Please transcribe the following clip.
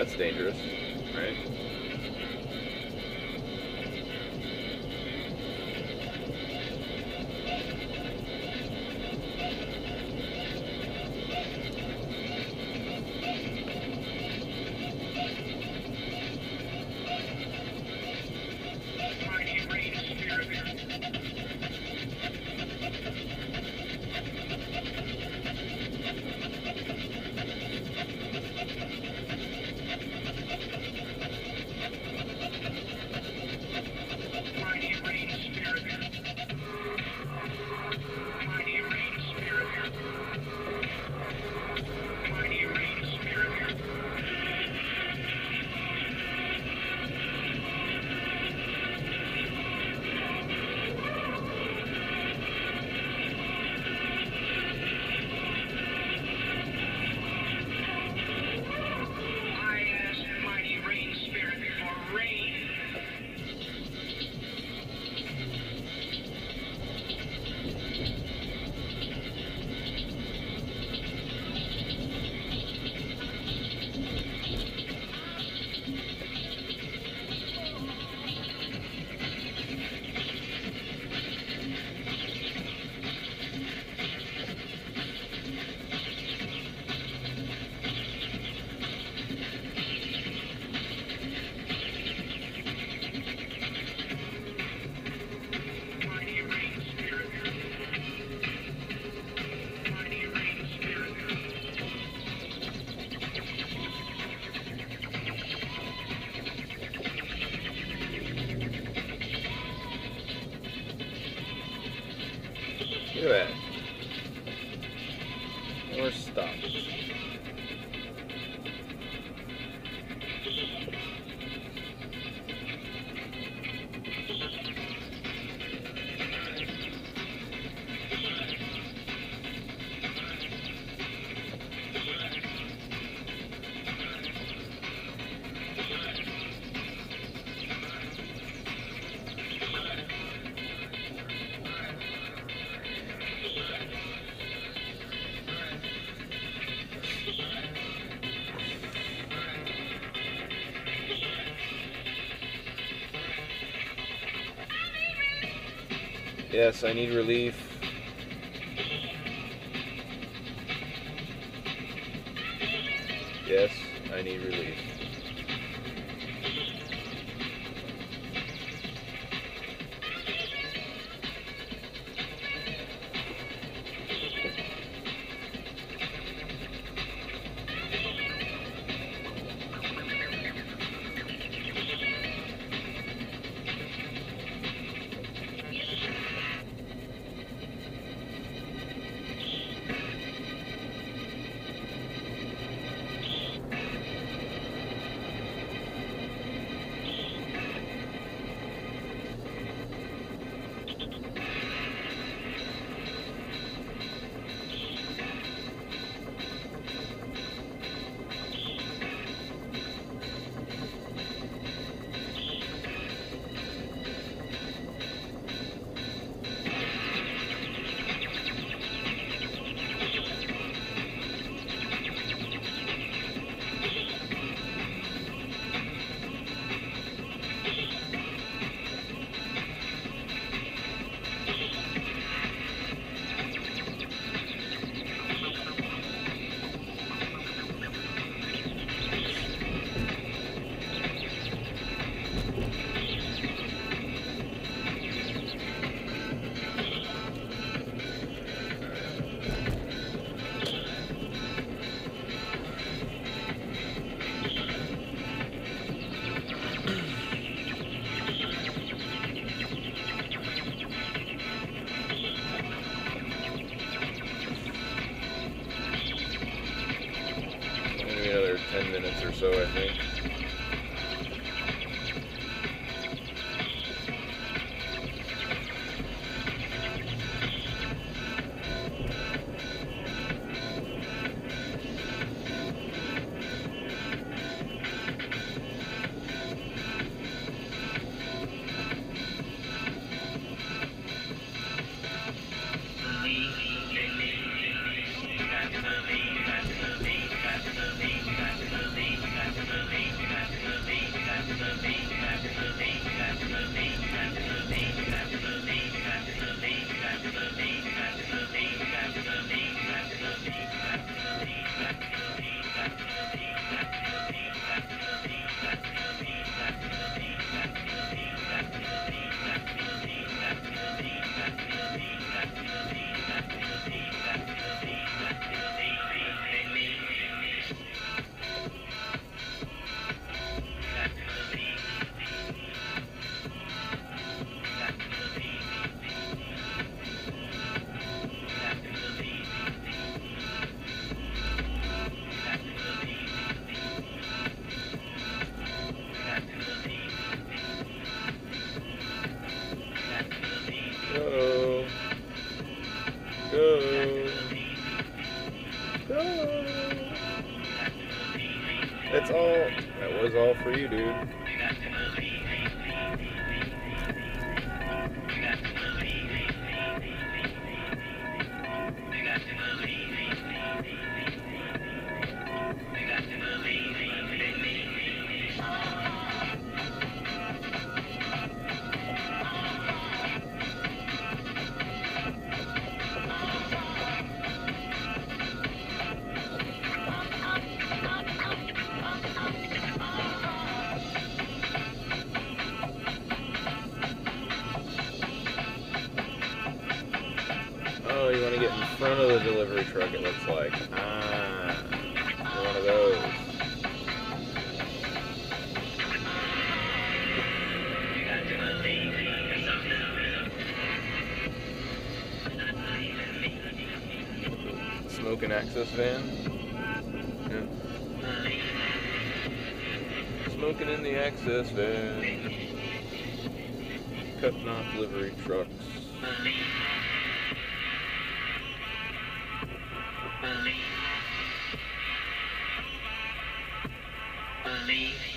that's dangerous. Look at that. We're stuck. Yes, I need relief. Yes, I need relief. minutes or so, I think. Go. Go. That's all. That was all for you, dude. Front of the delivery truck, it looks like. Ah, one of those. Smoking access van. Yeah. Smoking in the access van. Cutting off delivery trucks. Believe. Believe.